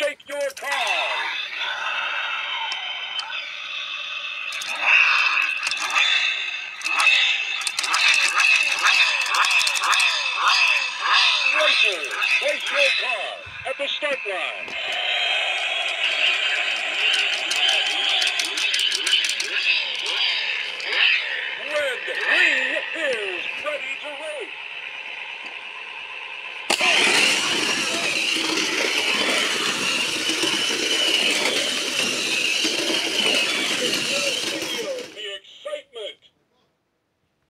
shake your call. Racer, place your car at the start line. Red, green, hill.